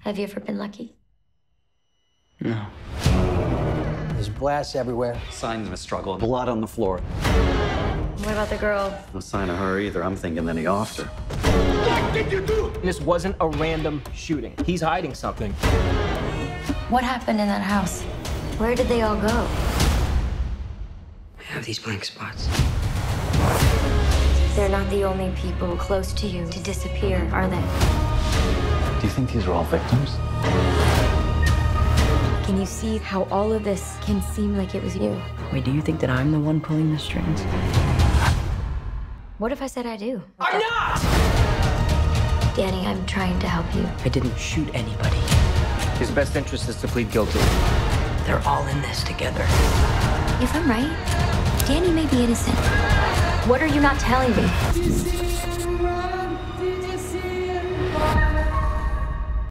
Have you ever been lucky? No. There's blasts everywhere. Signs of a struggle. Blood on the floor. What about the girl? No sign of her either. I'm thinking that he offed her. This wasn't a random shooting. He's hiding something. What happened in that house? Where did they all go? I have these blank spots. They're not the only people close to you to disappear, are they? Do you think these are all victims? Can you see how all of this can seem like it was you? Wait, do you think that I'm the one pulling the strings? What if I said I do? I'm not! Danny, I'm trying to help you. I didn't shoot anybody. His best interest is to plead guilty. They're all in this together. If I'm right, Danny may be innocent. What are you not telling me?